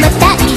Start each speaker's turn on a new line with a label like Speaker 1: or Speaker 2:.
Speaker 1: but that